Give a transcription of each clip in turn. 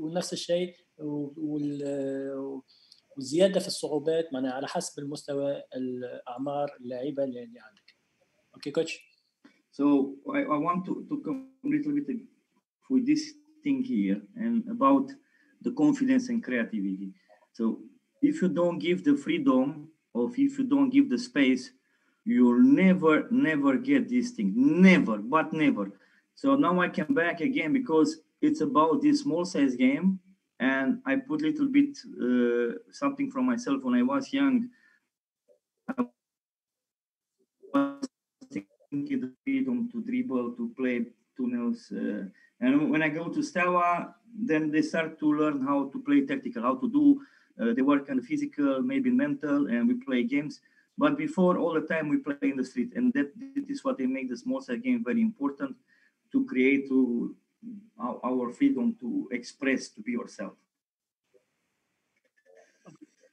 ونفس الشيء والزياده في الصعوبات معناها على حسب المستوى الاعمار اللعيبه اللي عندك أوكي كوتش So I, I want to, to come a little bit with this thing here and about the confidence and creativity. So if you don't give the freedom or if you don't give the space, you'll never, never get this thing. Never, but never. So now I come back again because it's about this small size game. And I put a little bit uh, something from myself when I was young. I was thinking the freedom to dribble, to play tunnels. Uh, and when I go to Steaua, then they start to learn how to play tactical, how to do. Uh, they work on physical, maybe mental, and we play games. But before, all the time we play in the street, and that, that is what they make the small size game very important to create to our, freedom to express, to be yourself.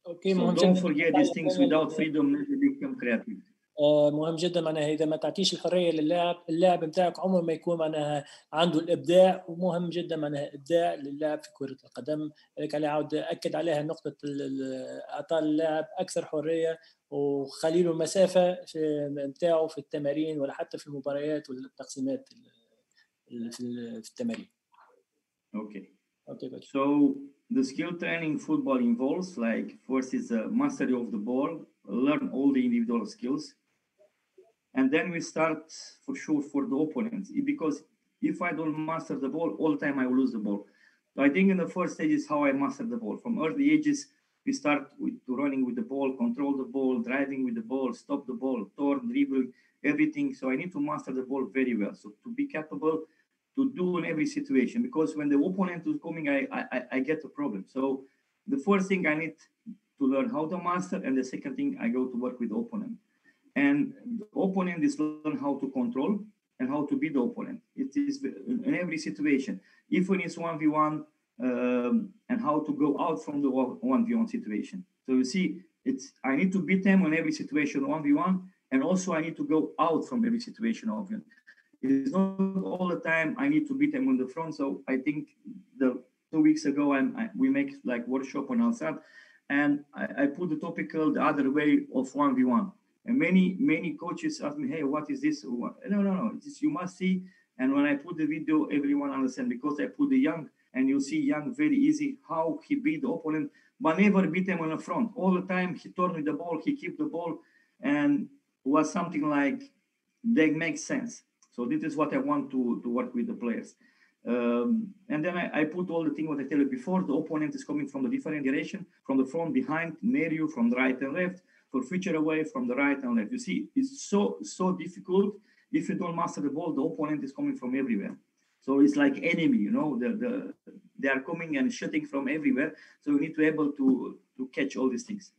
أوكي So مهم don't جدا forget these things. Without freedom, never become creative. آه، مهم جدا معناها إذا ما تعطيش الحرية للاعب اللاعب بتاعك عمره ما يكون معناها عنده الإبداع ومهم جدا معناها إبداع للاعب في كرة القدم هيك علي عاود أكد عليها نقطة إعطاء اللاعب أكثر حرية وخلي له مسافة في بتاعه في التمارين ولا حتى في المباريات والتقسيمات ال- ال- في ال- في التمارين Okay. اوكي كوتش So the skill training football involves like first is the mastery of the ball, learn all the individual skills, and then we start for sure for the opponents because if I don't master the ball all the time, I will lose the ball. So I think in the first stage is how I master the ball. From early ages, we start with to running with the ball, control the ball, driving with the ball, stop the ball, turn, dribble, everything. So I need to master the ball very well. So to be capable to do in every situation because when the opponent is coming, I, I, I get a problem. So the first thing I need to learn how to master, and the second thing I go to work with opponent. And the opponent is learn how to control and how to beat the opponent. It is in every situation. Even it's one v one, um, and how to go out from the one v one situation. So you see, it's I need to beat them on every situation one v one, and also I need to go out from every situation of. It's not all the time I need to beat them on the front. So I think the two weeks ago I'm, I, we make like workshop on outside, and I, I put the topical the other way of one v one. And many many coaches ask me, "Hey, what is this?" No, no, no. It's you must see. And when I put the video, everyone understand because I put the young, and you see young very easy how he beat the opponent, but never beat them on the front. All the time he turned the ball, he keep the ball, and was something like that makes sense. So this is what I want to, to work with the players. Um, and then I, I, put all the things what I tell you before. The opponent is coming from the different direction, from the front, behind, near you, from the right and left, for future away, from the right and left. You see, it's so so difficult. If you don't master the ball, the opponent is coming from everywhere. So it's like enemy, you know, the, the they are coming and shooting from everywhere. So you need to be able to to catch all these things.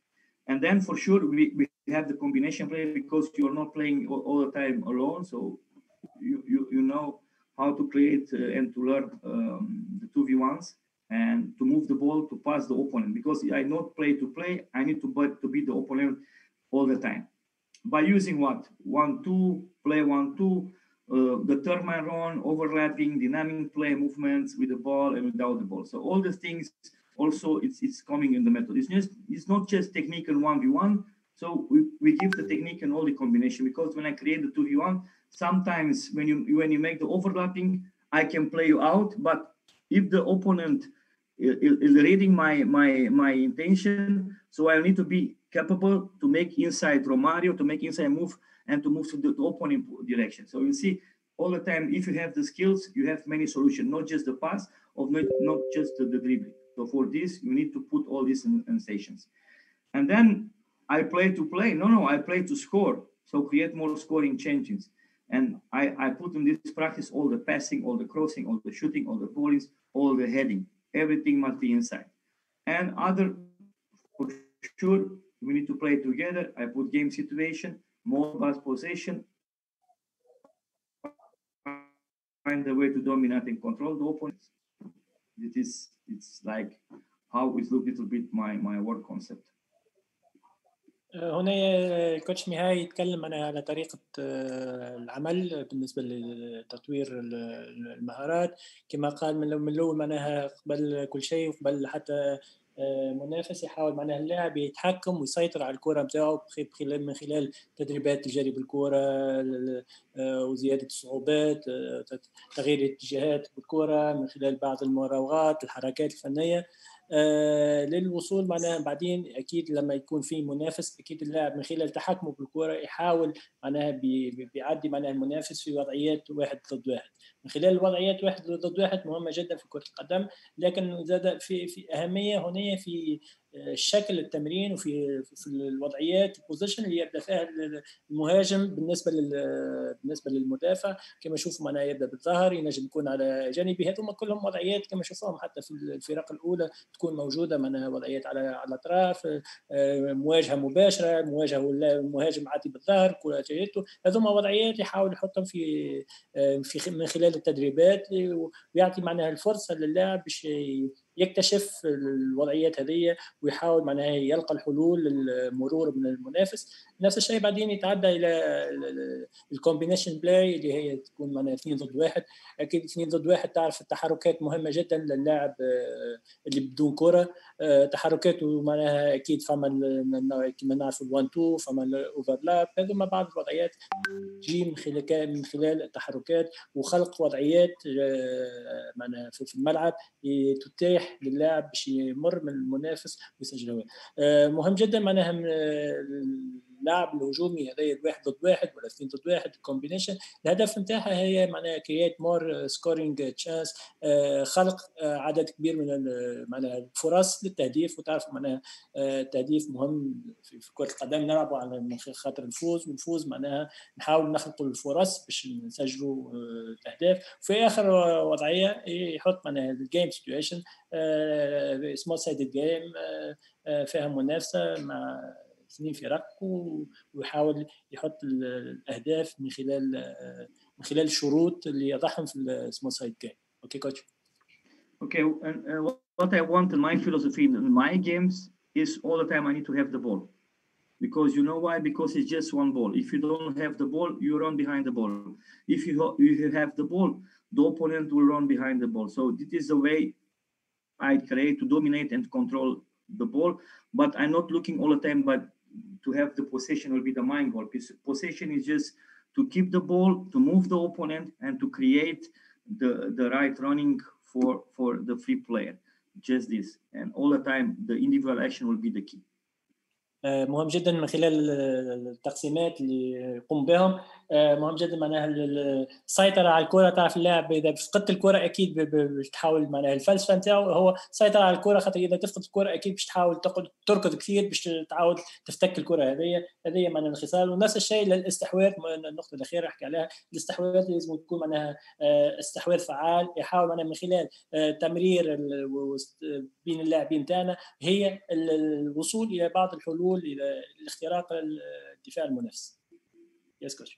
And then for sure we, we have the combination play because you're not playing all, all the time alone. So you, you, you know how to create uh, and to learn um, the 2v1s and to move the ball to pass the opponent because I not play to play, I need to but to beat the opponent all the time. By using what? One, two, play one, two, uh, the turn and run, overlapping, dynamic play movements with the ball and without the ball. So all the things also it's it's coming in the method. It's just it's not just technique and 1v1. So we, we give the technique and all the combination because when I create the 2v1, sometimes when you when you make the overlapping, I can play you out. But if the opponent is, reading my my my intention, so I need to be capable to make inside Romario, to make inside move, and to move to the opponent direction. So you see, all the time, if you have the skills, you have many solutions, not just the pass, or not, not just the, the dribbling. So for this, you need to put all these stations. And then I play to play. No, no, I play to score. So create more scoring changes. And I, I put in this practice all the passing, all the crossing, all the shooting, all the bowlings, all the heading. Everything must be inside. And other, for sure, we need to play together. I put game situation, more pass possession, find a way to dominate and control the opponents. It is, it's like how it look little bit my, my work concept. هنا كوتش ميهاي يتكلم أنا على طريقة العمل بالنسبة لتطوير المهارات. كما قال من الأول معناها قبل كل شيء وقبل حتى منافس يحاول معناها اللاعب يتحكم ويسيطر على الكرة بتاعه من خلال تدريبات الجري بالكرة وزيادة الصعوبات تغيير الاتجاهات بالكرة من خلال بعض المراوغات الحركات الفنية. آه للوصول معناها بعدين أكيد لما يكون في منافس أكيد اللاعب من خلال تحكمه بالكره يحاول معناها بي بيعدي معناها المنافس في وضعيات واحد ضد واحد. من خلال الوضعيات واحد ضد واحد مهمة جدا في كرة القدم لكن زاد في في أهمية هنا في الشكل التمرين وفي في الوضعيات البوزيشن اللي يبدأ فيها المهاجم بالنسبة لل بالنسبة للمدافع كما نشوف معناها يبدأ بالظهر ينجم يكون على جانبي. هذوما كلهم وضعيات كما شوفوهم حتى في الفرق الأولى تكون موجودة معناها وضعيات على على الأطراف مواجهة مباشرة مواجهة المهاجم عادي بالظهر جايته. هذوما وضعيات يحاول يحطهم في في من خلال التدريبات ويعطي معناها الفرصة للاعب باش يكتشف الوضعيات هذه ويحاول معناها يلقى الحلول للمرور من المنافس. نفس الشيء بعدين يتعدى إلى الكومبينيشن بلاي اللي هي تكون معناها اثنين ضد واحد. أكيد اثنين ضد واحد تعرف التحركات مهمة جدا للاعب اللي بدون كرة. تحركاته معناها أكيد فما كما نعرف ال1 2 فما الاوفرلاب هذوما بعض الوضعيات تجي من خلال من خلال التحركات وخلق وضعيات معناها في الملعب تتيح للاعب باش يمر من المنافس ويسجل مهم جدا معناها اللاعب الهجومي هذا الواحد ضد واحد ولا اثنين ضد واحد الكومبينيشن الهدف نتاعها هي معناها كرييت مور سكورينج تشانس خلق عدد كبير من معناها الفرص للتهديف وتعرف معناها التهديف مهم في كرة القدم. نلعبوا على خاطر الفوز والفوز معناها نحاول نخلقوا الفرص باش نسجلوا الأهداف. في آخر وضعية يحط معناها الجيم سيتويشن سمول سايدد جيم فيها منافسة مع اثنين فرق ويحاول يحط الاهداف من خلال من خلال الشروط اللي يضعهم في السمول سايد جيم أوكي كوتش Okay, and uh, what I want in my philosophy in my games is all the time I need to have the ball. Because you know why? Because it's just one ball. If you don't have the ball, you run behind the ball. If you, you have the ball, the opponent will run behind the ball. So this is the way I create to dominate and control the ball. But I'm not looking all the time, but to have the possession will be the mind goal. Possession is just to keep the ball, to move the opponent, and to create the, the right running for, for the free player. Just this. And all the time, the individual action will be the key. مهم جدا من خلال التقسيمات اللي يقوم بهم. مهم جدا معناها السيطرة على الكرة. تعرف اللاعب إذا فقدت الكرة أكيد بتحاول معناها الفلسفة نتاعو هو سيطرة على الكرة خاطر إذا تفقد الكرة أكيد باش تحاول تركض كثير باش تعاود تفتك الكرة. هذه هذه معناها الخصال ونفس الشيء للاستحواذ. النقطة الأخيرة أحكي عليها. الاستحواذ لازم تكون معناها استحواذ فعال. يحاول معناها من خلال تمرير بين اللاعبين تاعنا. هي الوصول إلى بعض الحلول الحلول الى الاختراق الدفاع المنافس. Yes, coach.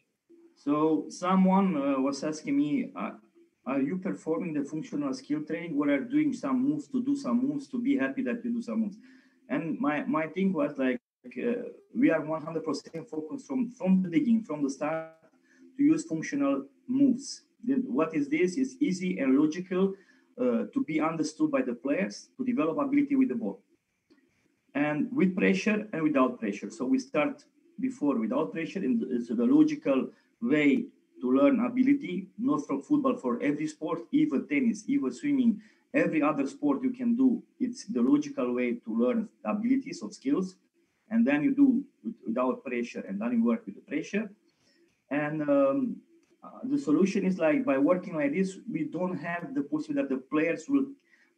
So someone uh, was asking me, uh, are you performing the functional skill training or are doing some moves to do some moves to be happy that you do some moves? And my my thing was like uh, we are 100% focused from from the beginning, from the start, to use functional moves. What is this? It's easy and logical to be understood by the players to develop ability with the ball and with pressure and without pressure. So we start before without pressure, and it's the logical way to learn ability, not from football for every sport, even tennis, even swimming, every other sport you can do. It's the logical way to learn abilities or skills, and then you do without pressure, and then you work with the pressure. And um, uh, the solution is like by working like this, we don't have the possibility that the players will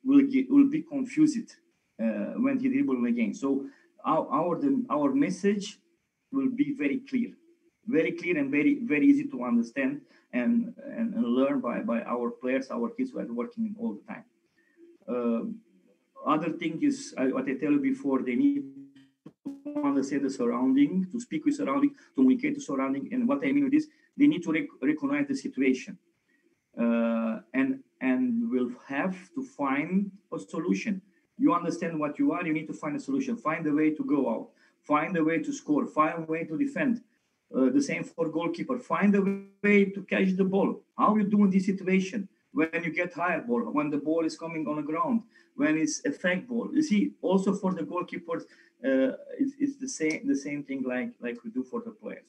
will get, will be confused when he dribble again. So our our, the, our message will be very clear, very clear and very very easy to understand and and, and learn by by our players, our kids who are working all the time. Uh, other thing is what I tell you before, they need to understand the surrounding, to speak with surrounding, to communicate to surrounding, and what I mean with this, they need to rec- recognize the situation, uh, and and will have to find a solution you understand what you are you need to find a solution find a way to go out find a way to score, find a way to defend. Uh, the same for goalkeeper. Find a way to catch the ball. How you do in this situation when you get higher ball, when the ball is coming on the ground, when it's a fake ball. You see, also for the goalkeepers, uh, it's, it's, the same the same thing like like we do for the players.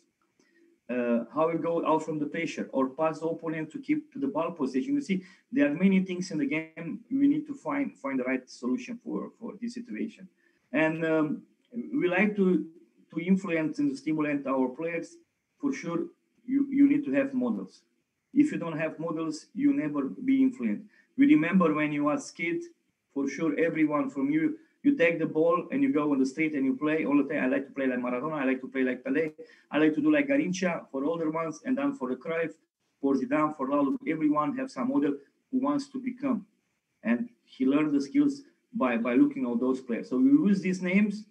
Uh, how we go out from the pressure or pass the opponent to keep the ball position. You see, there are many things in the game we need to find find the right solution for for this situation. And um, we like to to influence and stimulate our players. For sure, you, you need to have models. If you don't have models, you never be influenced. We remember when you was kid, for sure, everyone from you you take the ball and you go on the street and you play all the time. I like to play like Maradona. I like to play like Pelé. I like to do like Garrincha for older ones, and then for the Cruyff, for Zidane, for Ronaldo. Everyone have some model who wants to become, and he learned the skills by by looking at those players. So you use these names,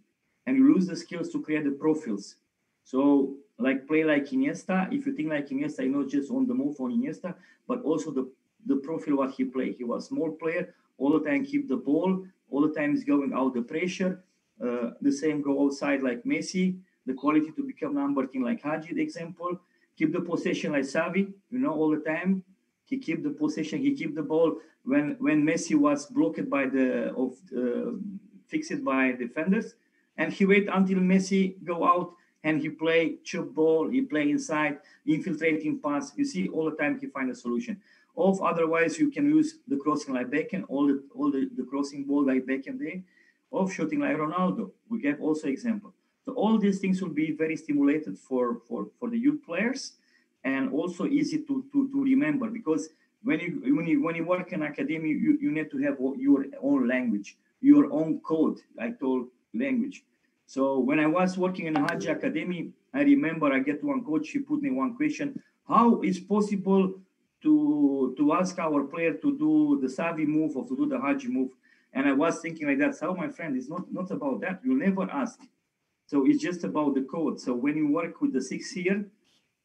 and you use the skills to create the profiles. So like play like Iniesta. If you think like Iniesta, you're not just on the move on Iniesta, but also the the profile what he played. He was small player, all the time keep the ball, all the time is going out the pressure. Uh, the same go outside like Messi, the quality to become number 10 like Hagi, the example. Keep the possession like Xavi, you know, all the time. He keep the possession, he keep the ball when when Messi was blocked by the of uh, fixed by defenders, and he wait until Messi go out and he play chip ball, he play inside, infiltrating pass. You see, all the time he find a solution. Of otherwise, you can use the crossing like Beckham, all the all the, the crossing ball like Beckham did, of shooting like Ronaldo. We have also example. So all these things will be very stimulated for for for the youth players, and also easy to to, to remember because when you when you when you work in academy, you, you need to have your own language, your own code. I told language. So when I was working in Hagi Academy, I remember I get one coach, he put me one question, how is possible to, to ask our player to do the Xavi move or to do the Hagi move? And I was thinking like that, so my friend, it's not, not about that. You'll never ask. So it's just about the code. So when you work with the six year,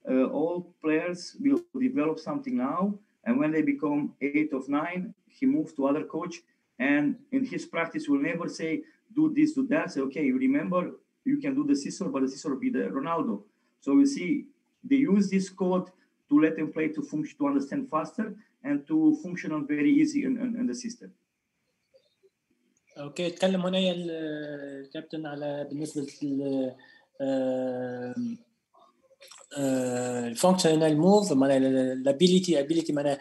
uh, all players will develop something now. And when they become eight of nine, he moves to other coach. And in his practice, will never say, do this, do that. Say, okay, you remember you can do the scissor, but the scissor will be the Ronaldo. So you see, they use this code to let them play to function, to understand faster and to function on very easy in, in, in the system. أوكي تكلم هنا الكابتن على بالنسبة لل الفانكشنال موف معناها الابيليتي ابيليتي معناها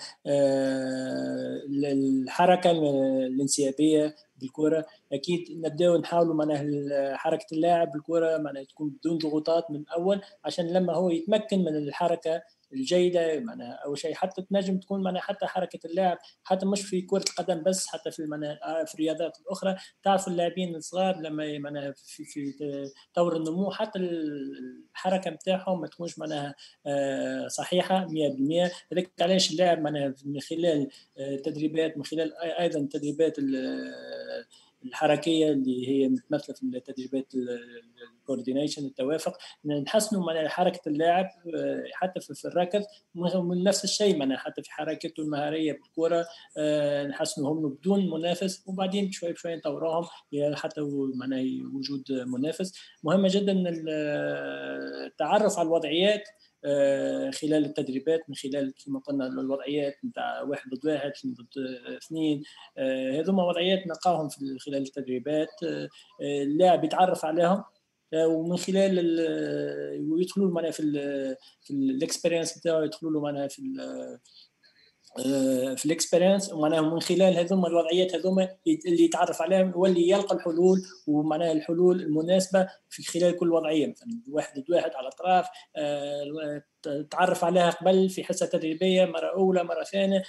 الحركة الانسيابية بالكرة أكيد نبداو نحاولوا معناها حركة اللاعب بالكرة معناها تكون بدون ضغوطات من الأول عشان لما هو يتمكن من الحركة الجيدة معناها أول شيء حتى تنجم تكون معناها حتى حركة اللاعب حتى مش في كرة القدم بس حتى في معناها في الرياضات الأخرى. تعرفوا اللاعبين الصغار لما معناها في, في طور النمو حتى الحركة بتاعهم ما تكونش معناها صحيحة 100% هذاك علاش اللاعب معناها من خلال تدريبات من خلال أيضا تدريبات الحركية اللي هي متمثلة في التدريبات الكوردينيشن التوافق. نحسنوا من حركة اللاعب حتى في الركض. من نفس الشيء معناها حتى في حركته المهارية بالكرة نحسنوهم بدون منافس. وبعدين شوي بشوي نطوروهم حتى معناها وجود منافس. مهمه جدا التعرف على الوضعيات. خلال التدريبات من خلال كما قلنا الوضعيات نتاع واحد ضد واحد اثنين ضد اثنين هذوما وضعيات نلقاهم في خلال التدريبات اللاعب يتعرف عليهم ومن خلال ويدخلوا معنا في ال في الاكسبيرينس بتاعه يدخلوا له في في الاكسبيرينس معناها من خلال هذوما الوضعيات هذوما اللي يتعرف عليهم واللي يلقى الحلول ومعناها الحلول المناسبة في خلال كل وضعية مثلا واحد ضد واحد على الاطراف تعرف عليها قبل في حصة تدريبية مرة أولى مرة ثانية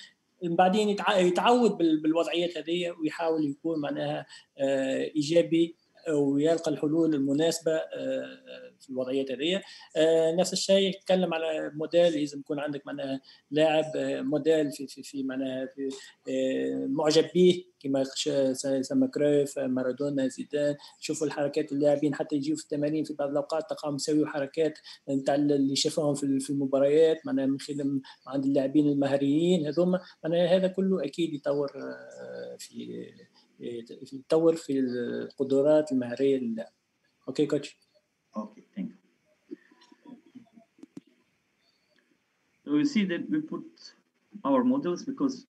بعدين يتعود بالوضعيات هذه ويحاول يكون معناها إيجابي ويلقى الحلول المناسبة في الوضعيات هذه. نفس الشيء يتكلم على موديل لازم يكون عندك معناها لاعب موديل في في في معناها في معجب به كما سما كرويف مارادونا زيدان. شوفوا الحركات اللاعبين حتى يجيوا في التمارين في بعض الأوقات تلقاهم يسويوا حركات نتاع اللي شافوهم في المباريات معناها من خلال عند اللاعبين المهاريين. هذوما معناها هذا كله أكيد يطور في يطور في القدرات المهارية للاعب أوكي كوتش؟ Okay, thank you. So you see that we put our models because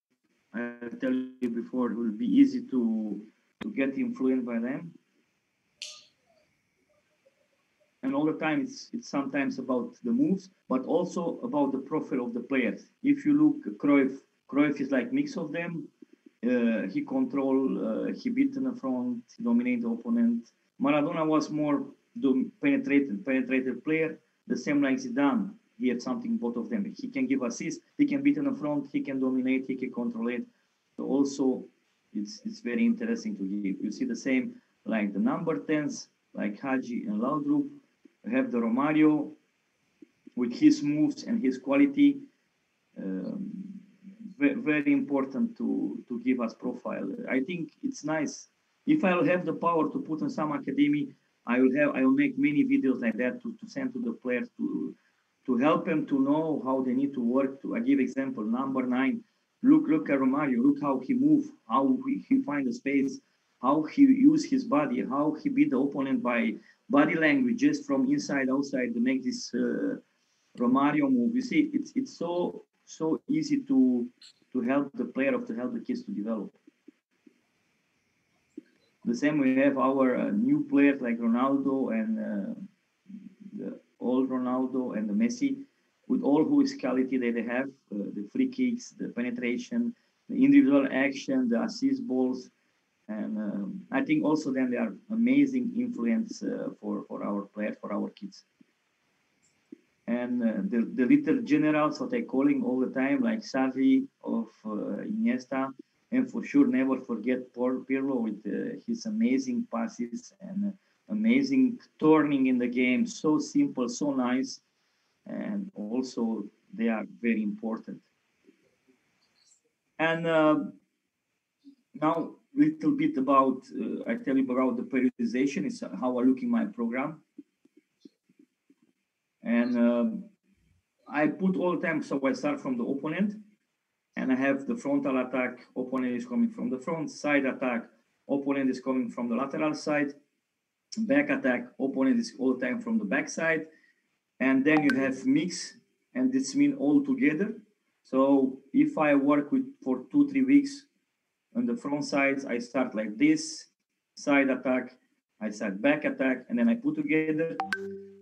I tell you before it will be easy to to get influenced by them. And all the time it's it's sometimes about the moves, but also about the profile of the players. If you look Cruyff, Cruyff is like mix of them. Uh, he control, uh, he beat in the front, dominate the opponent. Maradona was more the penetrated, penetrated player, the same like Zidane. He had something both of them. He can give assists, he can beat in the front, he can dominate, he can control it. So also, it's it's very interesting to give. You see the same like the number tens, like Hagi and Laudrup. Have the Romario with his moves and his quality. Um, very important to to give us profile. I think it's nice. If I'll have the power to put in some academy, I will have I will make many videos like that to, to send to the players to to help them to know how they need to work. To I give example number nine. Look look at Romario. Look how he move, how he, he find the space, how he use his body, how he beat the opponent by body language just from inside outside to make this uh, Romario move. You see, it's it's so so easy to to help the player or to help the kids to develop. The same we have our uh, new players like Ronaldo and uh, the old Ronaldo and the Messi, with all who is quality that they have, uh, the free kicks, the penetration, the individual action, the assist balls, and um, I think also then they are amazing influence uh, for for our players, for our kids. And uh, the, the little generals, what I calling all the time, like Xavi of uh, Iniesta, and for sure never forget Paul Pirlo with uh, his amazing passes and amazing turning in the game, so simple, so nice, and also they are very important. And uh, now little bit about uh, I tell you about the periodization is how I look in my program and um, I put all time. So I start from the opponent, and I have the frontal attack. Opponent is coming from the front side attack. Opponent is coming from the lateral side. Back attack. Opponent is all the time from the back side, and then you have mix, and this mean all together. So if I work with for two three weeks on the front sides, I start like this side attack. I start back attack, and then I put together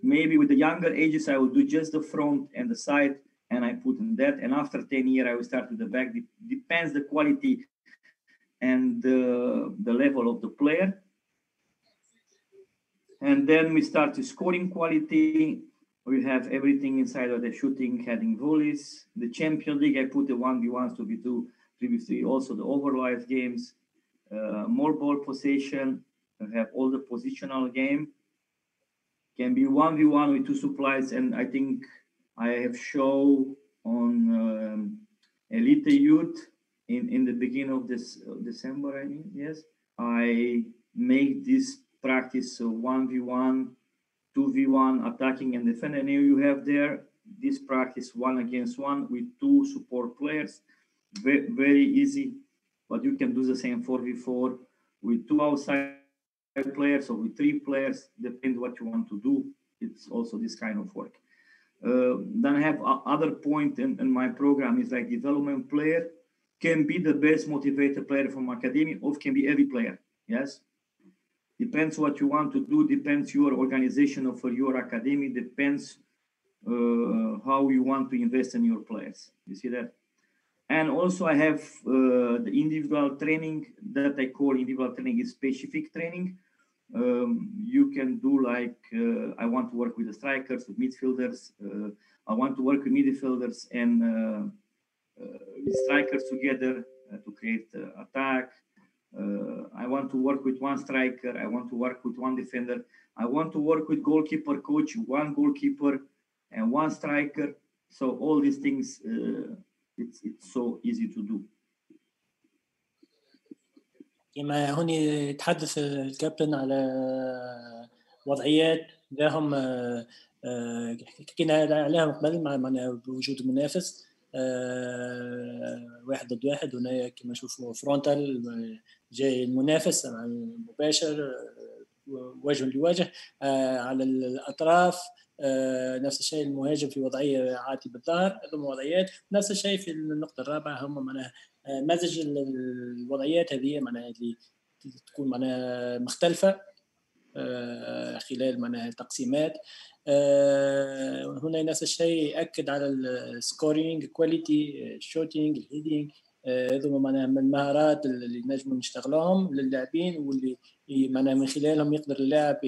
maybe with the younger ages, I will do just the front and the side, and I put in that. And after 10 years, I will start with the back. Depends the quality and the, the level of the player. And then we start to scoring quality. We have everything inside of the shooting, heading volleys. The Champion League, I put the 1v1s, 2v2, 3v3, also the overlife games, uh, more ball possession. Have all the positional game can be 1v1 with two supplies. And I think I have show on um, Elite Youth in, in the beginning of this uh, December, I mean, yes. I make this practice 1v1, 2v1 attacking and defending. And you have there this practice one against one with two support players. Very, very easy, but you can do the same 4v4 with two outside players or with three players, depends what you want to do. It's also this kind of work. Uh, then I have other point in, in, my program is like development player can be the best motivated player from academy or can be every player. Yes. Depends what you want to do, depends your organization of your academy, depends uh, how you want to invest in your players. You see that? And also I have uh, the individual training that I call individual training is specific training um, you can do like uh, I want to work with the strikers, with midfielders. Uh, I want to work with midfielders and uh, strikers together to create attack. I want to work with one striker. I want to work with one defender. I want to work with goalkeeper coach, one goalkeeper, and one striker. So all these things, it's it's so easy to do. كما هوني تحدث الكابتن على وضعيات لهم حكينا عليهم قبل مع بوجود المنافس واحد ضد واحد هنا كما نشوفوا فرونتال جاي المنافس مباشر وجه لوجه على الأطراف. نفس الشيء المهاجم في وضعية عاتي بالظهر ثم وضعيات. نفس الشيء في النقطة الرابعة هم معناها مزج الوضعيات هذه معناها اللي تكون معناها مختلفة خلال معناها التقسيمات. هنا نفس الشيء يأكد على السكورينج كواليتي الشوتينج الهيدينج هذوما معناها من المهارات اللي نجموا نشتغلوهم للاعبين واللي معناها من خلالهم يقدر اللاعب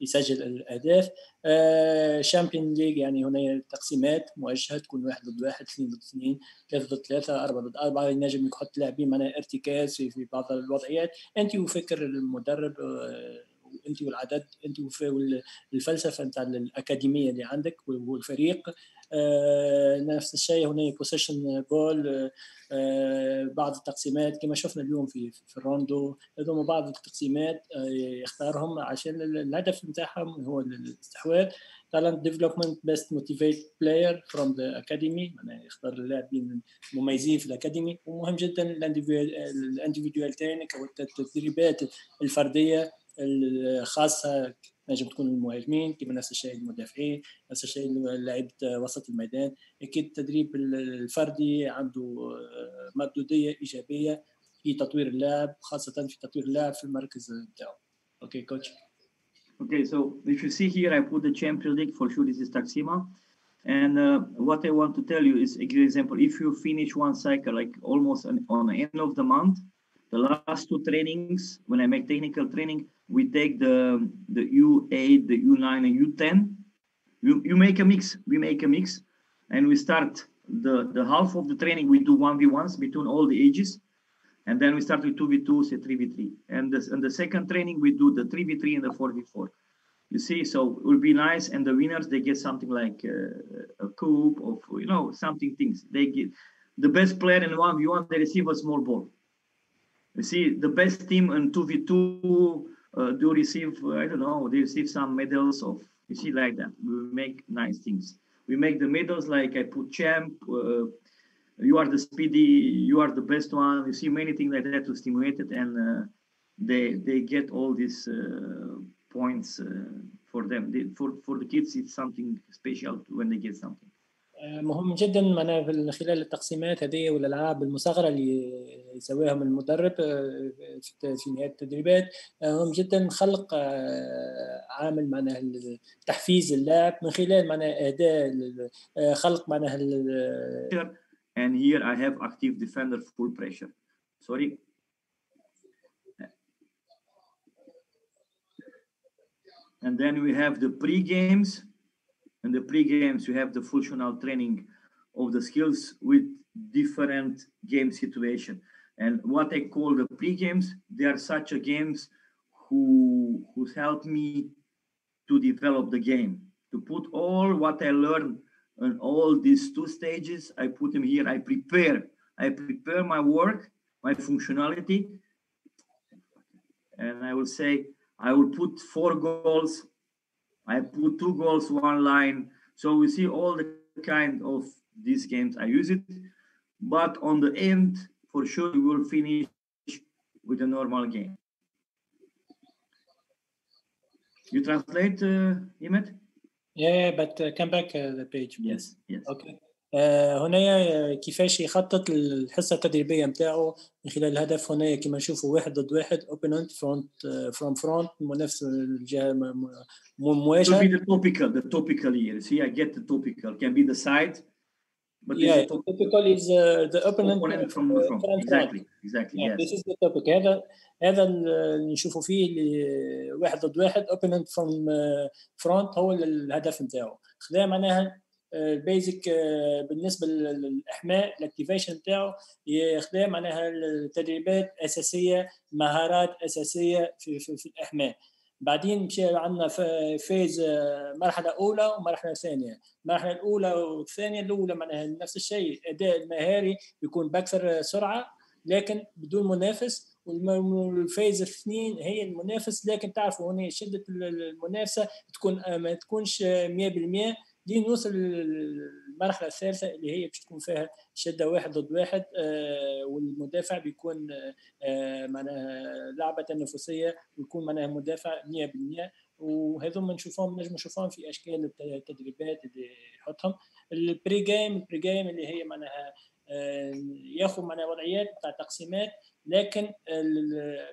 يسجل الأهداف. شامبيون ليج يعني هنا تقسيمات موجهه تكون واحد ضد واحد اثنين ضد اثنين ثلاثة ضد ثلاثة أربعة ضد أربعة. ينجم يحط لاعبين معناها ارتكاز في بعض الوضعيات. أنت وفكر المدرب أنت والعدد أنت والفلسفة نتاع الأكاديمية اللي عندك والفريق. آه نفس الشيء هنا بوسيشن بول آه بعض التقسيمات كما شفنا اليوم في في الروندو. هذوما بعض التقسيمات آه يختارهم عشان الهدف نتاعهم هو الاستحواذ. talent development best motivate player from the academy معناها يختار اللاعبين المميزين في الأكاديمي. ومهم جدا الانديفيدوال أو التدريبات الفردية الخاصة نجم تكون المهاجمين كما نفس الشيء المدافعين نفس الشيء لعيبه وسط الميدان أكيد التدريب الفردي عنده مردوديه ايجابيه في تطوير اللاعب خاصه في تطوير اللاعب في المركز بتاعه أوكي كوتش Okay, so if you see here, I put the Champions League for sure. This is Taxima, and uh, what I want to tell you is, for example, if you finish one cycle like almost on, on the end of the month, the last two trainings, when I make technical training, we take the the U8, the U9, and U10. You, you make a mix. We make a mix, and we start the the half of the training. We do one v ones between all the ages, and then we start with two v two, say three v three, and the and the second training we do the three v three and the four v four. You see, so it will be nice, and the winners they get something like uh, a coupe of you know something things. They get the best player in one v one. They receive a small ball. You see, the best team in two v two uh, do receive, uh, I don't know, they receive some medals of, you see, like that. We make nice things. We make the medals like I put champ, uh, you are the speedy, you are the best one. You see many things like that to stimulate it, and they they get all these points for them. They, for for the kids, it's something special when they get something. مهم جدا. معنا في خلال التقسيمات هذه والألعاب المصغرة اللي يسويهم المدرب في نهاية التدريبات مهم جدا خلق عامل معناها تحفيز اللاعب من خلال معناها أداء خلق معناها and here I have active defender full pressure. Sorry. And then we have the pre-games. In the pre-games you have the functional training of the skills with different game situation. And what i call the pre-games they are such a games who who help me to develop the game. To put all what i learned in all these two stages i put them here. I prepare i prepare my work my functionality and i will say i will put four goals I put two goals, one line. So we see all the kind of these games. I use it, but on the end, for sure, we will finish with a normal game. You translate, uh, Imet? Yeah, but uh, come back uh, the page. Yes, yes. Okay. آه هنا كيفاش يخطط الحصة التدريبية نتاعو من خلال الهدف هنا كما نشوفوا واحد ضد واحد اوبوننت فرونت فروم فرونت منافس الجهة مواجهة be the topical, the topical here. See, I get the topical. Can be the side, but yeah the typical is uh, the opponent opponent from uh, from front exactly, exactly. Yeah, Yes. this is the topic هذا هذا اللي نشوفوا فيه اللي واحد ضد واحد اوبوننت فروم فرونت هو الهدف نتاعو خذا معناها البيزك بالنسبة للإحماء الأكتيفيشن نتاعو يخدم معناها التدريبات أساسية مهارات أساسية في, في, في الإحماء. بعدين مشي عندنا فيز مرحلة أولى ومرحلة ثانية. المرحلة الأولى والثانية الأولى معناها نفس الشيء الاداء المهاري يكون باكثر سرعة لكن بدون منافس. والفيز الاثنين هي المنافس لكن تعرفوا هنا شدة المنافسة تكون ما تكونش 100% لين نوصل المرحله الثالثة اللي هي باش تكون فيها شدة واحد ضد واحد والمدافع بيكون معناها لعبة تنافسية ويكون معناها مدافع 100% وهذوما نشوفهم نجم نشوفهم في أشكال التدريبات اللي يحطهم. البري جيم البري جيم اللي هي معناها ياخذ معناها وضعيات بتاع تقسيمات لكن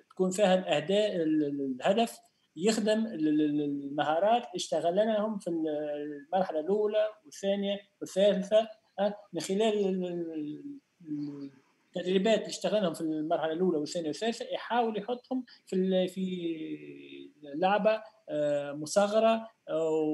تكون فيها الاهداف الهدف يخدم المهارات اشتغلناهم في المرحلة الأولى والثانية والثالثة من خلال التدريبات اللي اشتغلهم في المرحلة الأولى والثانية والثالثة يحاول يحطهم في في لعبة مصغرة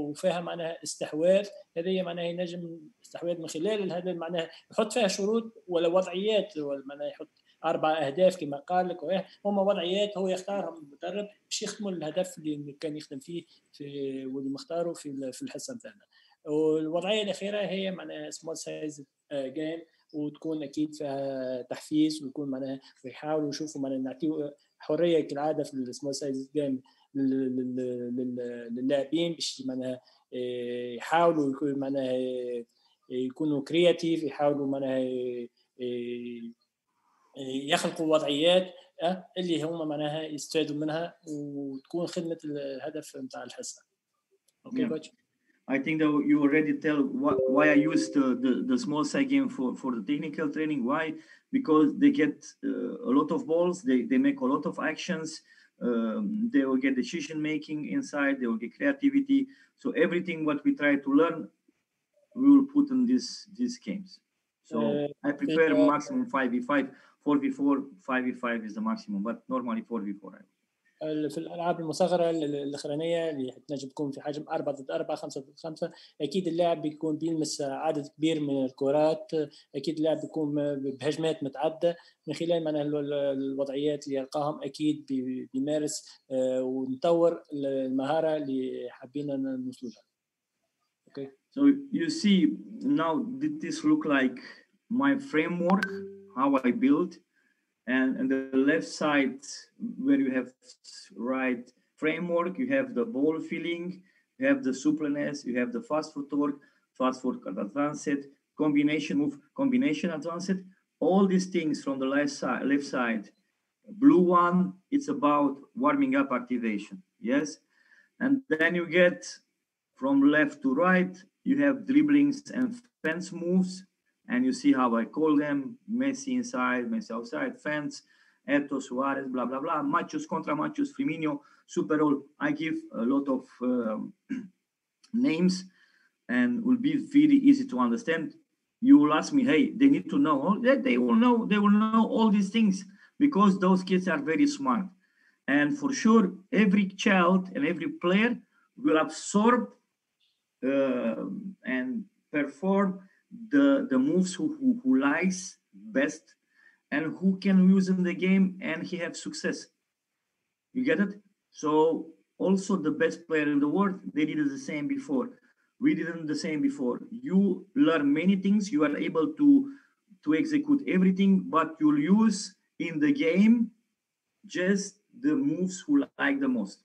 وفيها معناها استحواذ. هذه معناها ينجم استحواذ من خلال هذا معناها يحط فيها شروط ولا وضعيات ولا معناها يحط أربع أهداف كما قال لك هما وضعيات هو يختارهم المدرب باش يخدموا الهدف اللي كان يخدم فيه في واللي مختاره في في الحصة نتاعنا والوضعية الأخيرة هي معناها سمول سايز جيم وتكون أكيد فيها تحفيز ويكون معناها ويحاولوا يشوفوا معناها نعطيو حرية كالعادة في السمول سايز جيم للاعبين باش معناها يحاولوا يكون معناها يكونوا كرياتيف يحاولوا معناها يخلقوا وضعيات اللي هم معناها يستفادوا منها وتكون خدمه الهدف نتاع الحصه أوكي yeah. I think that you already tell what, why I used the, the, the small side game for, for the technical training. Why? Because they get uh, a lot of balls, they, they make a lot of actions, um, they will get decision making inside, they will get creativity. So everything what we try to learn, we will put in this these games. So uh, I prefer uh, maximum 5v5. 4v4 5v5 is the maximum but normally 4v4 في الألعاب المصغرة الإخرانية اللي تنجم تكون في حجم 4 ضد 4 5 ضد 5 أكيد اللاعب بيكون بيلمس عدد كبير من الكرات أكيد اللاعب بيكون بهجمات متعددة من خلال من الوضعيات اللي يلقاهم أكيد بيمارس ونطور المهارة اللي حابين نوصل لها. Okay. So you see now did this look like my framework how I build. And on the left side where you have right framework you have the ball feeling you have the suppleness you have the fast footwork fast footwork advanced combination move combination advanced. All these things from the left side left side. Blue one it's about warming up activation yes? And then you get from left to right you have dribblings and fence moves and you see how I call them Messi inside, Messi outside, fence, Eto'o, Suarez, blah, blah, blah, Machos, contra Machos, Firmino, Super Bowl. I give a lot of um, names and will be very easy to understand. You will ask me, hey, they need to know. Oh, they will know, they will know all these things because those kids are very smart. And for sure, every child and every player will absorb uh, and perform the the moves who, who, who likes best and who can use in the game and he have success. You get it? So also the best player in the world they did the same before. We didn't the same before. You learn many things you are able to to execute everything but you'll use in the game just the moves who like the most.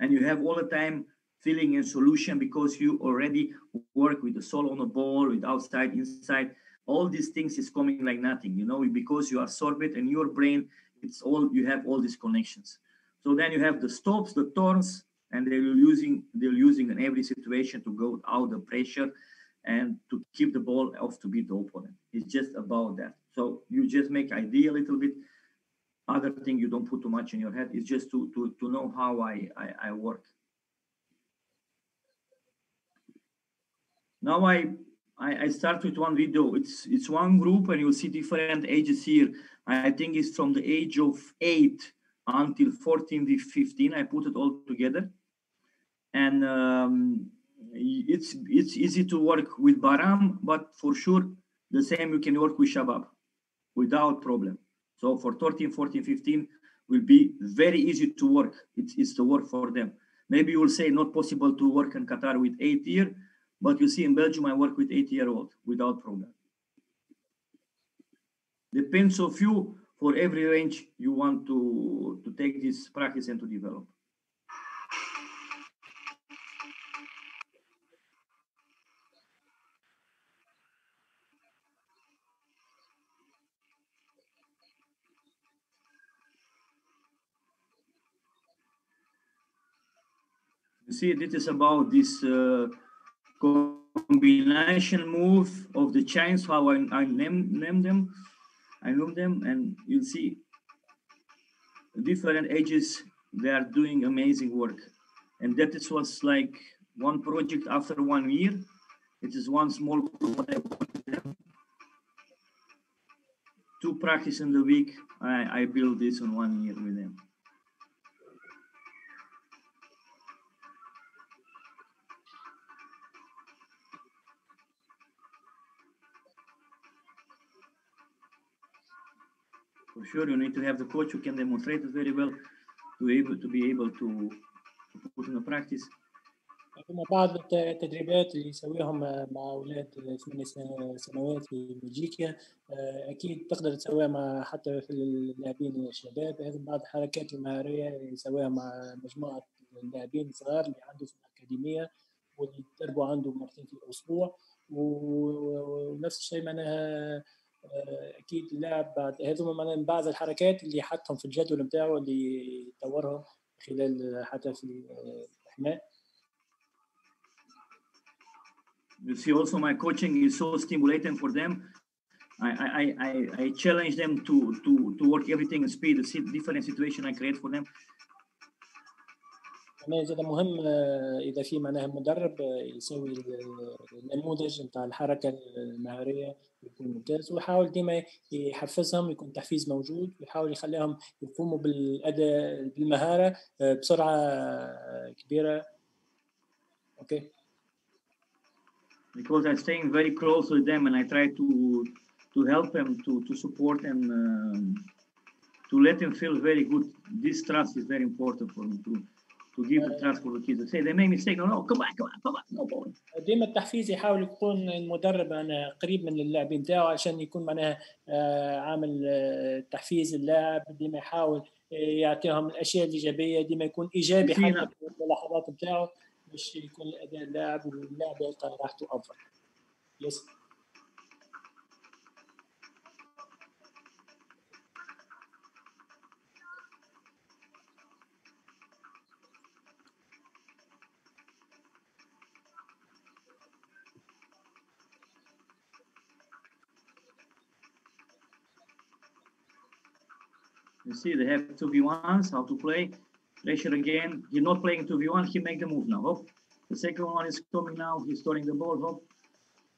And you have all the time feeling and solution because you already work with the sole on the ball, with outside, inside. All these things is coming like nothing, you know, because you absorb it and your brain, it's all you have all these connections. So then you have the stops, the turns, and they're using they're using in every situation to go out the pressure and to keep the ball off to beat the opponent. It's just about that. So you just make idea a little bit. Other thing you don't put too much in your head is just to to, to know how I, I, I work. Now I, I, I start with one video. It's it's one group, and you'll see different ages here. I think it's from the age of eight until 14, to 15. I put it all together, and um, it's it's easy to work with Baram, but for sure the same you can work with Shabab without problem. So for 13, 14, 15 will be very easy to work. It's, it's the work for them. Maybe you will say not possible to work in Qatar with eight year, but you see, in Belgium, I work with 80 year old without problem. Depends of you for every range you want to, to take this practice and to develop. You see, this is about this uh, combination move of the chains, how I, I name, name them. I name them, and you'll see different ages, they are doing amazing work. And that is was like one project after one year. It is one small two practice in the week. I, I build this in one year with them. For sure, you need to have the coach who can demonstrate it very well to able to be able to, to put in practice. هما بعض الت- التدريبات اللي يسويهم مع أولاد ثمان سن- سنوات في بلجيكا آه، أكيد تقدر تسويها مع حتى في اللاعبين الشباب هذه بعض الحركات المهارية يسويها مع مجموعة اللاعبين الصغار اللي عنده في الأكاديمية واللي يتدربوا عنده مرتين في الأسبوع و- ونفس الشيء معناها آه، أكيد اللاعب بعد هذوما معناها من بعض الحركات اللي حطهم في الجدول نتاعو اللي يطورهم خلال حتى في الإحماء You see, also my coaching is so stimulating for them. I I, I, I- challenge them to to to work everything in speed. The different situation I create for them. معناها زاد مهم آه، إذا في معناها مدرب آه، يسوي ال- النموذج نتاع الحركة المهارية يكون ممتاز ويحاول ديما يحفزهم يكون تحفيز موجود ويحاول يخليهم يقوموا بالأداء بالمهارة آه، بسرعة كبيرة. أوكي. Because I'm staying very close with them and I try to to help them to to support and um, to let them feel very good. This trust is very important for me to to give the trust for the say they make mistake. No, no, come back, come back, come back, no problem. ديما التحفيز يحاول يكون المدرب معناها قريب من اللاعبين نتاعو عشان يكون معناها آه، عامل آه، تحفيز اللاعب ديما يحاول آه، يعطيهم الأشياء الإيجابية ديما يكون إيجابي. حتى في اللحظات نتاعو باش يكون الأداء اللاعب واللاعب يلقى راحته أفضل يس You see, they have two v ones. How to play? Pressure again. He's not playing two v one. He make the move now. Hop. The second one is coming now. He's throwing the ball. Hop.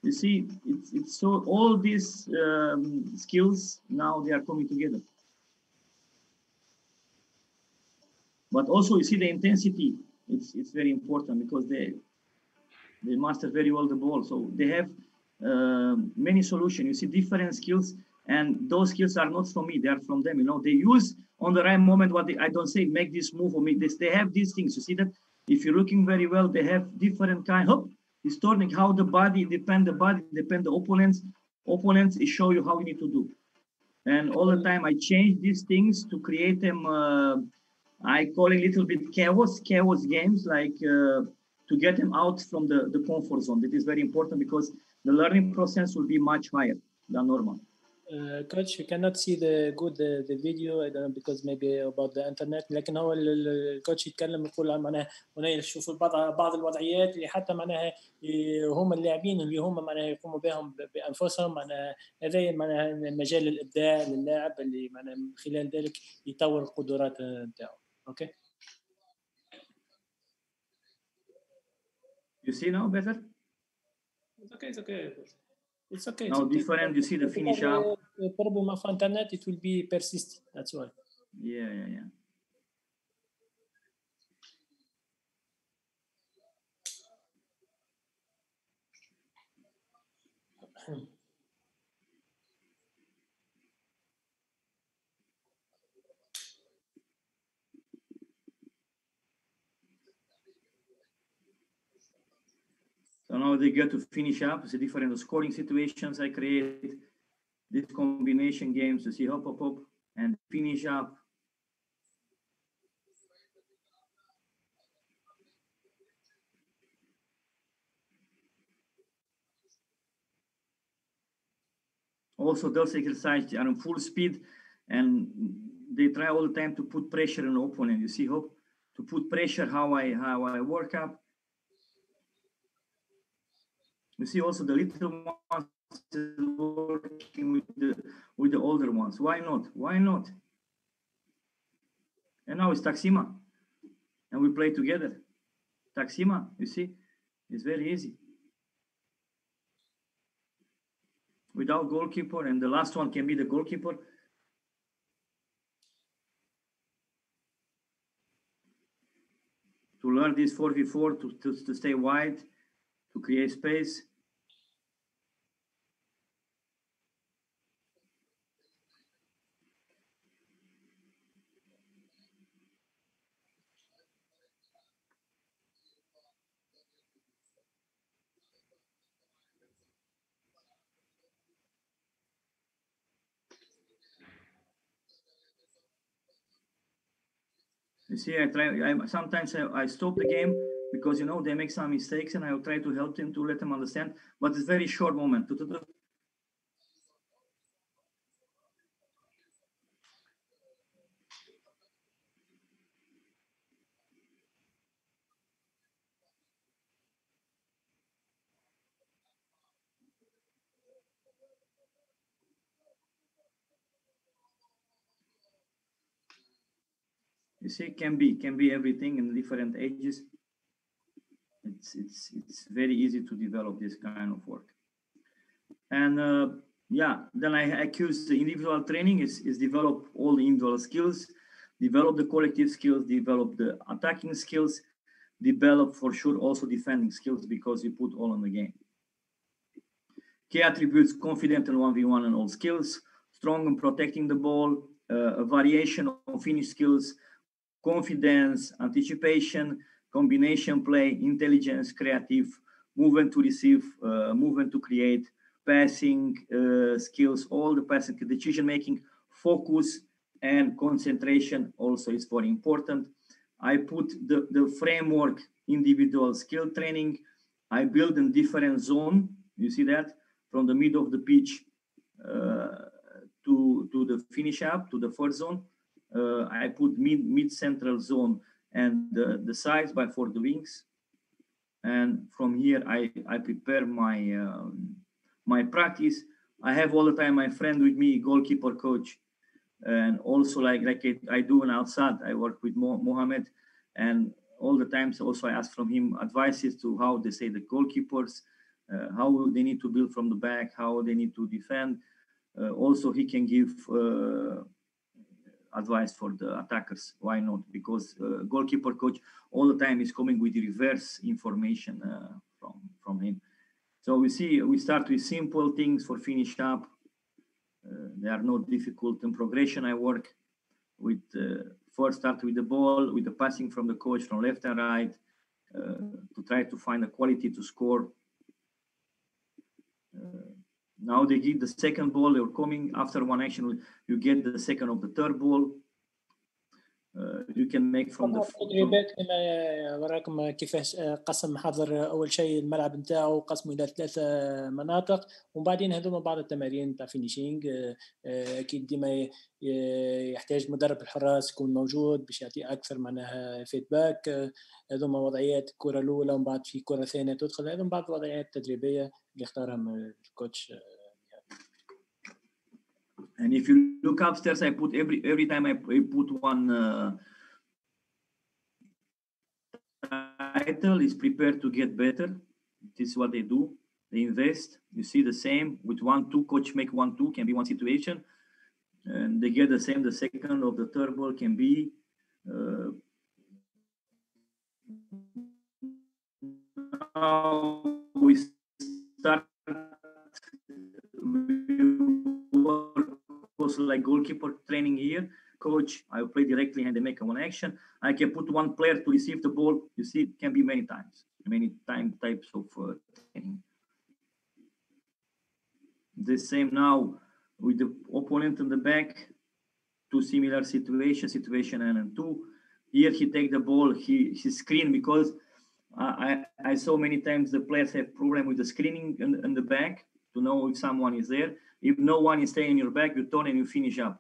You see, it's it's so all these um, skills now they are coming together. But also, you see the intensity. It's it's very important because they they master very well the ball. So they have uh, many solutions. You see different skills, and those skills are not from me; they are from them. You know, they use on the right moment what they, I don't say make this move or make this. They have these things. You see that if you're looking very well, they have different kind. Hop, it's turning how the body depend the body depend the opponents. Opponents is show you how you need to do, and all the time I change these things to create them. Uh, I call it a little bit chaos, chaos games, like uh, to get them out from the, the comfort zone. That is very important because the learning process will be much higher than normal. Uh, coach, we cannot see the good the, the video I don't know because maybe about the internet لكن هو ال- ال- الكوتش يتكلم يقول عن معناها هنا يشوفوا بعض بعض الوضعيات اللي حتى معناها هم اللاعبين اللي هم معناها يقوموا بهم بأنفسهم معناها هذا معناها مجال للابداع للاعب اللي معناها من خلال ذلك يطور القدرات نتاعو أوكي You see now better? It's okay, it's okay. It's okay. Now different, you see the finish up. The problem of internet, it will be persist. That's why. Yeah, yeah, yeah. Now they get to finish up. the different scoring situations I create. This combination games, to see hop, hop, hop, and finish up. Also, those exercises are in full speed and they try all the time to put pressure on the opponent. You see, hope to put pressure how I how I work up. You see also the little ones working with the with the older ones. Why not? Why not? And now it's Taksima. And we play together. Taksima, you see, it's very easy. Without goalkeeper, and the last one can be the goalkeeper. To learn this 4v4, to, to, to stay wide, to create space. You see, I try. I sometimes I, I stop the game because you know they make some mistakes, and I will try to help them to let them understand. But it's very short moment. you see can be can be everything in different ages it's it's it's very easy to develop this kind of work. And uh, yeah then i accuse the individual training is is develop all the individual skills develop the collective skills develop the attacking skills develop for sure also defending skills because you put all in the game. Key attributes confident in 1v1 and all skills strong in protecting the ball uh, a variation of finish skills confidence, anticipation, combination play, intelligence, creative, movement to receive, uh, movement to create, passing uh, skills, all the passing decision making, focus and concentration also is very important. I put the, the framework individual skill training. I build in different zone. You see that from the middle of the pitch uh, to, to the finish up to the first zone uh, I put mid mid central zone and the, the sides by for the wings. And from here, I, I prepare my um, my practice. I have all the time my friend with me, goalkeeper coach, and also like like I do in outside. I work with mohammed and all the times also I ask from him advices to how they say the goalkeepers, uh, how they need to build from the back, how they need to defend. Uh, also, he can give uh, advice for the attackers. Why not? Because uh, goalkeeper coach all the time is coming with reverse information uh, from from him. So we see we start with simple things for finish up. Uh, they are not difficult in progression. I work with uh, first start with the ball, with the passing from the coach from left and right uh, to try to find a quality to score. Now they get the second ball, they're coming after one action, you get the second of the third ball. You can make from the تدريبات كما وراكم كيفاش قسم محضر أول شيء الملعب نتاعو قسمه إلى ثلاثة مناطق وبعدين هذوما بعض التمارين تاع فينيشينج أكيد ديما يحتاج مدرب الحراس يكون موجود باش يعطي أكثر معناها فيدباك هذوما وضعيات الكرة الأولى ومن بعد في كرة ثانية تدخل هذوما بعض الوضعيات التدريبية اللي اختارهم الكوتش And if you look upstairs, I put every every time I put one uh, title is prepared to get better. This is what they do. They invest. You see the same with one two coach make one two can be one situation, and they get the same. The second of the third ball can be. Uh, now we start also like goalkeeper training here. Coach, I will play directly and they make one action. I can put one player to receive the ball. You see, it can be many times, many time types of uh, training. The same now with the opponent in the back, two similar situations, situation and, and two. Here he take the ball, he he screen because I, I saw many times the players have problem with the screening in, in the back to know if someone is there. If no one is staying in your back, you turn and you finish up.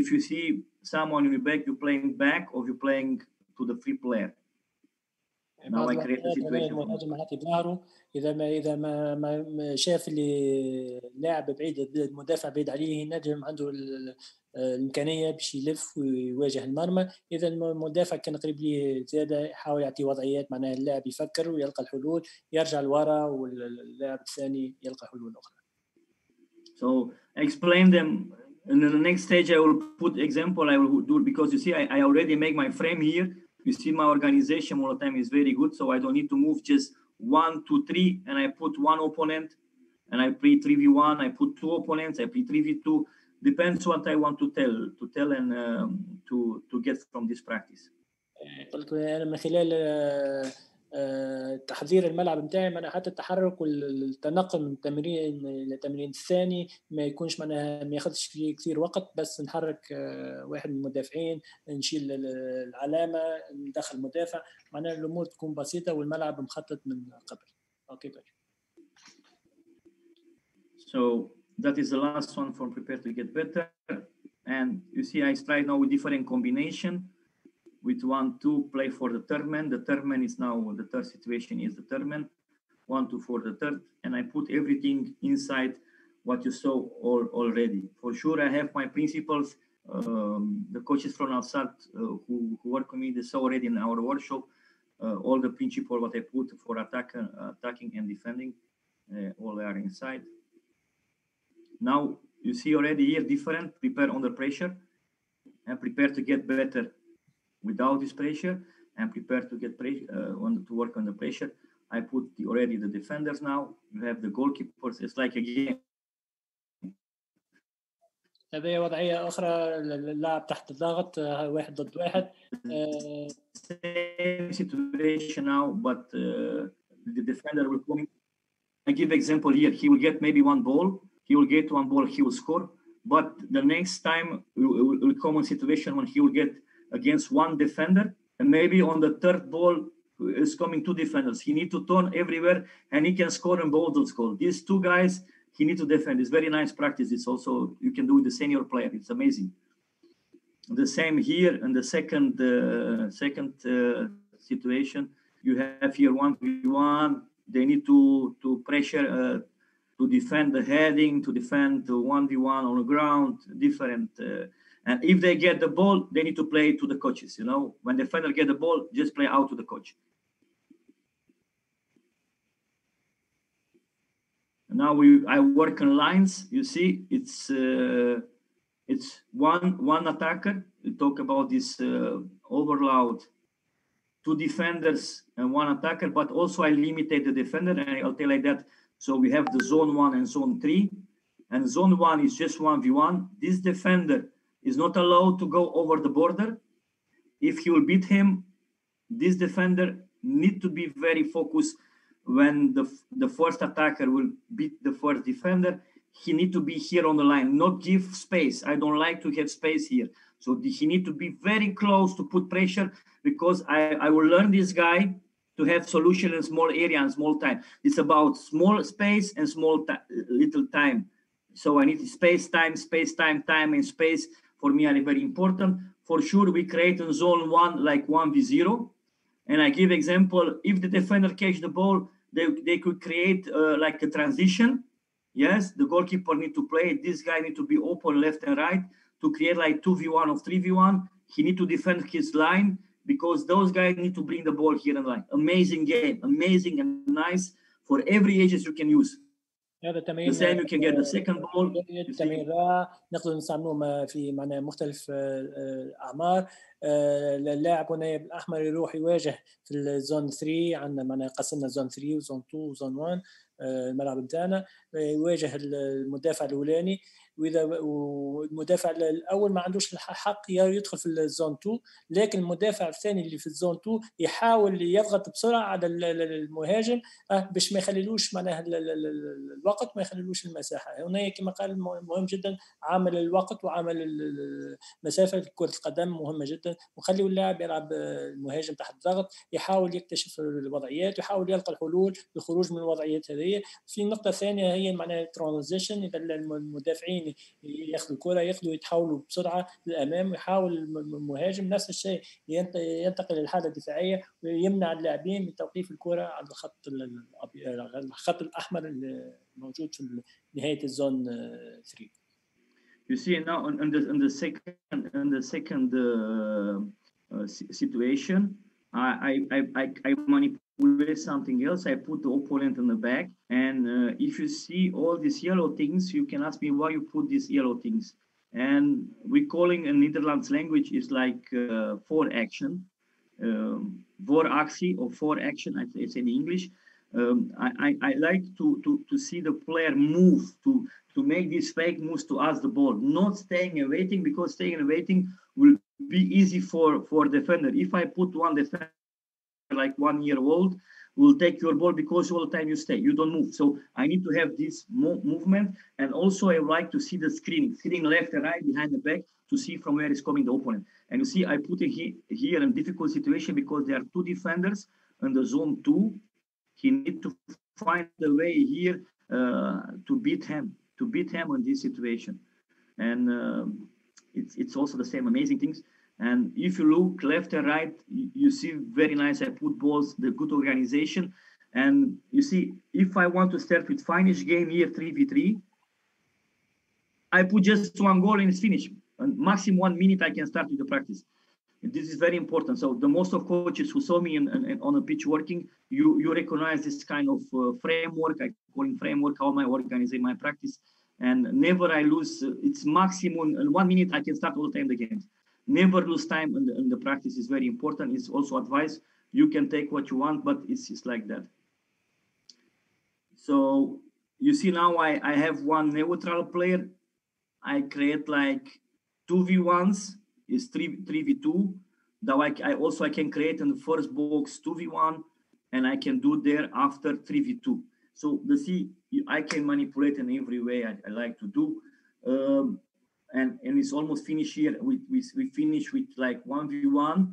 If you see someone in your back, you're playing back or you're playing to the free player. Now I create a situation. for المهاجم عاطي بظهره إذا ما إذا ما, ما شاف اللي اللاعب بعيد المدافع بعيد عليه ينجم عنده ال- الإمكانية باش يلف ويواجه المرمى إذا المدافع كان قريب ليه زيادة يحاول يعطيه وضعيات معناها اللاعب يفكر ويلقى الحلول يرجع لورا واللاعب الثاني يلقى حلول أخرى So explain them. And in the next stage, I will put example. I will do because you see, I, I already make my frame here. You see, my organization all the time is very good, so I don't need to move just one, two, three, and I put one opponent, and I play three v one. I put two opponents. I play three v two. Depends what I want to tell, to tell, and um, to to get from this practice. قلت انا من خلال آه، آه، تحضير الملعب بتاعي أنا حتى التحرك والتنقل من تمرين للتمرين الثاني ما يكونش معناها ما ياخذش فيه كثير وقت بس نحرك آه، واحد من المدافعين نشيل ال- العلامة ندخل مدافع معناها الأمور تكون بسيطة والملعب مخطط من قبل أوكي طيب So that is the last one from prepare to get better. And you see, I try now with different combination. With one, two, play for the third man. The third man is now the third situation is the third man. One, two, for the third, and I put everything inside what you saw all, already. For sure, I have my principles. Um, the coaches from outside uh, who, who work with me, they saw already in our workshop uh, all the principle what I put for attack, uh, attacking and defending. Uh, all are inside. Now you see already here different, prepare under pressure and prepare to get better without this pressure and prepare to get pressure, uh, on, to work under pressure. I put the, already the defenders now. You have the goalkeepers. It's like a game. هذه وضعيه اخرى اللاعب تحت الضغط آه، واحد ضد واحد آه، Same situation now, but uh, the defender will come. in. I give example here. He will get maybe one ball. He will get one ball. He will score. But the next time will, will, will come a situation when he will get against one defender, and maybe on the third ball is coming two defenders. He need to turn everywhere, and he can score in both those goals. These two guys, he need to defend. It's very nice practice. It's also you can do with the senior player. It's amazing the same here in the second uh, second uh, situation you have here one v one they need to to pressure uh, to defend the heading to defend the one v one on the ground different uh, and if they get the ball they need to play to the coaches you know when the defender get the ball just play out to the coach now we i work on lines you see it's uh, it's one one attacker. We talk about this uh, overload, two defenders and one attacker, but also I limited the defender, and I'll tell like that. So we have the zone one and zone three, and zone one is just one v one. This defender is not allowed to go over the border. If he will beat him, this defender need to be very focused when the the first attacker will beat the first defender he need to be here on the line, not give space. I don't like to have space here. So he need to be very close to put pressure because I, I will learn this guy to have solution in small area and small time. It's about small space and small little time. So I need space, time, space, time, time, and space for me are very important. For sure, we create in zone one like one v zero, and I give example. If the defender catch the ball, they, they could create uh, like a transition Yes, the goalkeeper need to play. This guy need to be open left and right to create like 2v1 or 3v1. He need to defend his line because those guys need to bring the ball here and line. Amazing game, amazing and nice for every ages you can use. هذا The تمرين same you can get the second ball. جيد، تمرين رائع نقدر نستعملوه في معناها مختلف آه، آه، الاعمار آه، اللاعب هنا بالاحمر يروح يواجه في الزون 3 عندنا معناها قسمنا زون 3 وزون 2 وزون 1 آه، الملعب بتاعنا. آه، يواجه المدافع الأولاني. وإذا والمدافع الأول ما عندوش الحق يدخل في الزون 2 لكن المدافع الثاني اللي في الزون 2 يحاول يضغط بسرعة على ال- ال- المهاجم آه، باش ما يخليلوش معناها ال- ال- ال- الوقت ما يخليلوش المساحة. هنا كما قال مه- مهم جدا عامل الوقت وعامل ال- ال- المسافه كرة القدم مهمة جدا. وخليوا اللاعب يلعب آه، المهاجم تحت ضغط يحاول يكتشف الوضعيات ويحاول يلقى الحلول للخروج من الوضعيات هذه. في نقطة ثانية هي معناها ترانزيشن إذا المدافعين ياخذوا الكرة ياخذوا يتحولوا بسرعة للأمام ويحاول المهاجم نفس الشيء ينتقل للحالة الدفاعية ويمنع اللاعبين من توقيف الكرة على الخط الخط الأحمر الموجود في نهاية الزون 3 You see now in the in the second in the second uh, uh, situation, I, I I I manipulate something else. I put the opponent in the back, and uh, if you see all these yellow things, you can ask me why you put these yellow things. And we calling in Netherlands language is like uh, for action, um, voor actie or for action. I say in English. Um, I, I, I like to, to to see the player move to to make these fake moves to ask the ball, not staying and waiting because staying and waiting will be easy for for defender. If I put one defender like one year old, will take your ball because all the time you stay, you don't move. So I need to have this mo movement, and also I like to see the screening, screening left and right behind the back to see from where is coming the opponent. And you see, I put he here in difficult situation because there are two defenders in the zone two. He need to find the way here uh, to beat him to beat him in this situation. And um, it's, it's also the same amazing things. And if you look left and right, you, see very nice. I put balls, the good organization. And you see, if I want to start with finish game here 3v3, I put just one goal and it's finished. And maximum one minute I can start with the practice. This is very important. So the most of coaches who saw me in, in, on a pitch working, you you recognize this kind of uh, framework. I call it framework. How I organizing my practice? And never I lose. Uh, it's maximum in one minute I can start all the time the games. Never lose time in the, in the practice is very important. It's also advice. You can take what you want, but it's, it's like that. So you see now I, I have one neutral player. I create like two v1s is 3 3v2 that I, I also I can create in the first box 2v1 and I can do there after 3v2 so the see I can manipulate in every way I, I like to do um, and and it's almost finished here we, we, we finish with like 1v1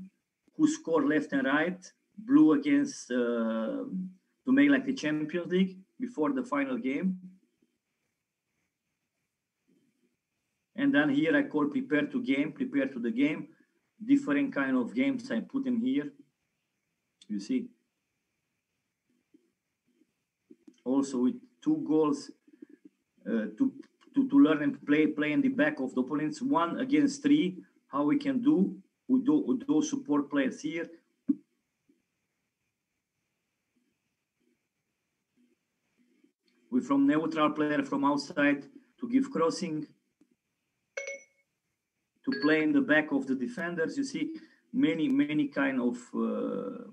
who score left and right blue against uh, to make like the Champions League before the final game And then here I call prepare to game, prepare to the game. Different kind of games I put in here. You see. Also with two goals uh, to, to, to learn and play, play in the back of the opponents. One against three, how we can do with those, with those support players here. We from neutral player from outside to give crossing to play in the back of the defenders. You see many, many kind of uh,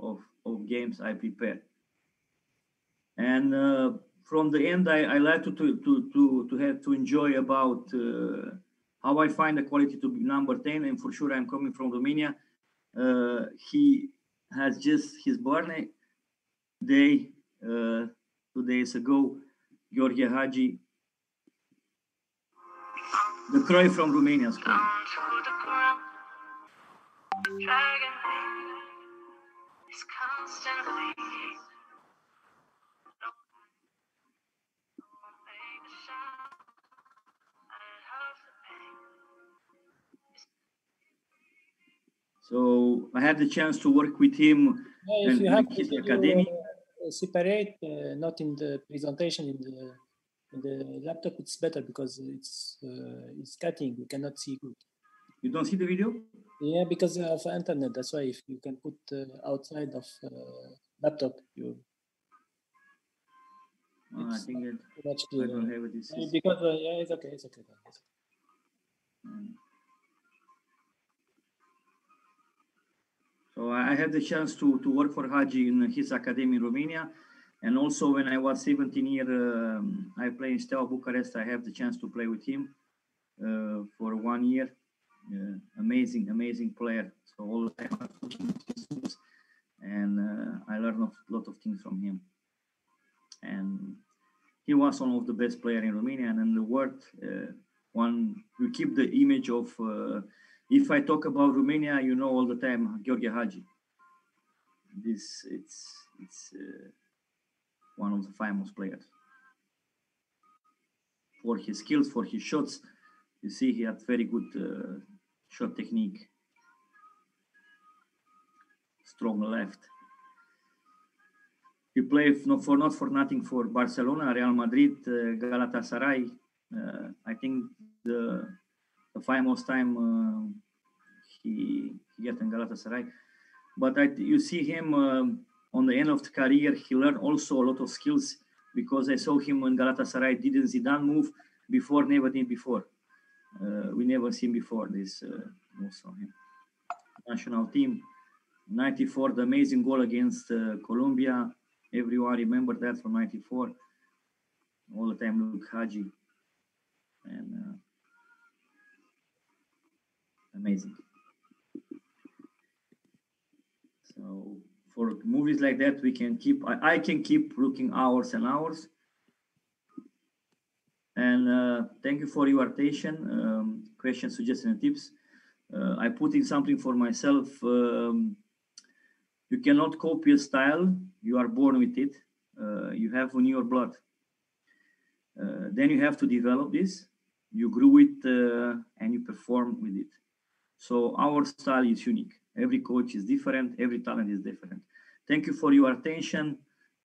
of, of games I prepare. And uh, from the end, I, I like to, to, to, to, have to enjoy about uh, how I find the quality to be number 10. And for sure, I'm coming from Romania. Uh, he has just his birthday day uh, two days ago. George Hagi the cry from Romania is playing. So I had the chance to work with him Yeah, and you have his to academy. uh, separate, uh, not in the presentation, in the in the laptop, it's better because it's uh, it's cutting. You cannot see good. You don't see the video? Yeah, because of internet. That's why if you can put uh, outside of uh, laptop, you Oh, I think that too much I don't have it. Because uh, yeah, it's okay. It's okay. it's okay. Mm. I had the chance to, to work for Hagi in his academy in Romania. And also when I was 17 years, um, I play in Steaua Bucharest. I have the chance to play with him uh, for one year. Uh, amazing, amazing player. So all the time and uh, I learned a lot of things from him. And he was one of the best player in Romania and in the world. Uh, one we keep the image of uh, if I talk about Romania, you know all the time George Hagi. This it's it's uh, one of the famous players. For his skills, for his shots, you see he had very good uh, shot technique. Strong left. He played for not for nothing for Barcelona, Real Madrid, uh, Galatasaray. Uh, I think the the famous time uh, he he got in Galatasaray. But I, you see him um, on the end of the career, he learned also a lot of skills because I saw him when Galatasaray didn't Zidane move before, never did before. Uh, we never seen before this uh, also him. National team, 94, the amazing goal against uh, Colombia. Everyone remember that from 94. All the time, Luke Hagi. And uh, amazing. So for movies like that, we can keep, I, I can keep looking hours and hours. And uh, thank you for your attention, um, questions, suggestions, and tips. Uh, I put in something for myself. Um, you cannot copy a style. You are born with it. Uh, you have in your blood. Uh, then you have to develop this. You grew it uh, and you perform with it. So our style is unique. Every coach is different. Every talent is different. Thank you for your attention.